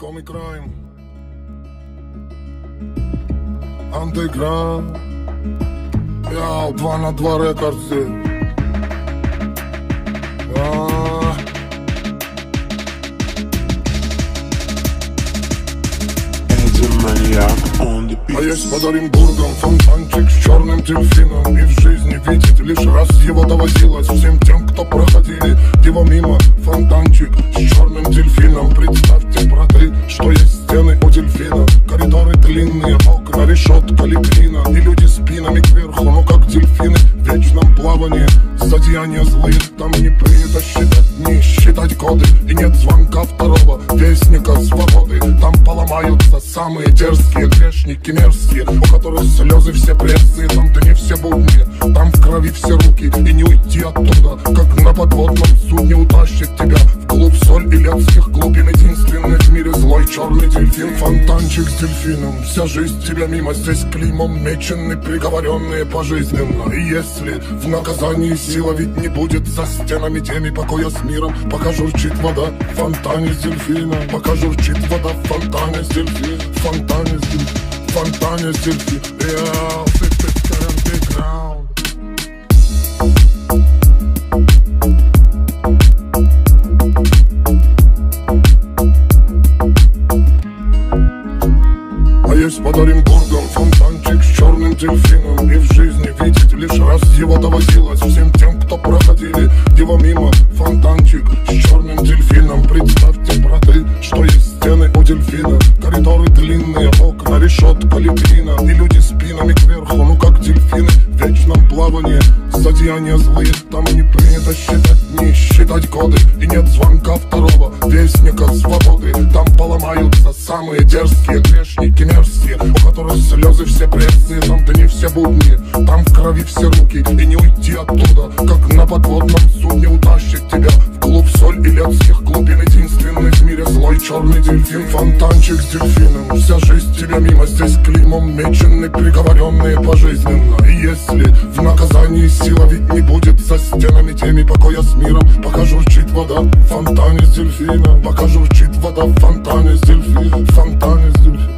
Comic Crime Underground Я два на два рекордсы. А, the А есть под Оренбургом фонтанчик с черным дельфином. И в жизни видеть лишь раз его доводилось Всем тем, кто проходили дельфина. Коридоры длинные, окна, решетка, литрина. И люди спинами кверху, ну как дельфины В вечном плавании. Зодеяния злые, там не принято считать дни Считать годы, и нет звонка второго Вестника свободы. Там поломаются самые дерзкие грешники мерзкие У которых слезы все прессы, там то не все будни Там в крови все руки, и не уйти оттуда Как на подводном судне утащит тебя В клуб соль и летских глубин черный дельфин Фонтанчик с дельфином. Вся жизнь тебя мимо Здесь клеймом мечены приговоренные пожизненно. И если в наказании сила ведь не будет За стенами теми покоя с миром Пока журчит вода в фонтане с дельфином. Пока журчит вода в фонтане с дельфином. Фонтане с дельфином фонтане с дельфином есть под Оренбургом фонтанчик с черным дельфином. И в жизни видеть лишь раз его доводилось Всем тем, кто проходили его мимо. Фонтанчик с черным дельфином. Представьте, браты, что есть стены у дельфина. Коридоры длинные, окна, решетка, литрина И люди спинами кверху, ну как дельфины В вечном плавании. Зодеяния злые, там не принято считать дни Считать годы, и нет звонка самые дерзкие грешники мерзкие У которых слезы все пресные, там не все будни. Там в крови все руки, и не уйти оттуда Как на подводном судне утащит тебя черный дельфин Фонтанчик с дельфином. Вся жизнь тебя мимо Здесь клеймом мечены приговоренные пожизненно. И если в наказании сила ведь не будет За стенами теми покоя с миром Пока журчит вода в фонтане с дельфином. Пока журчит вода в фонтане с дельфином В Фонтане с дельфином